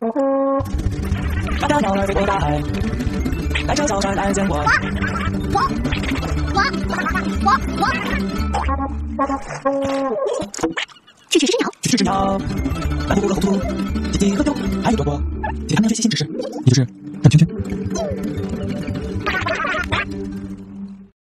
我我我我我我我我我我。去去食鸟，去去食指鸟，白兔和红兔，鸡鸡和狗，还有多过，请他们要去细心指示。你就是等圈圈。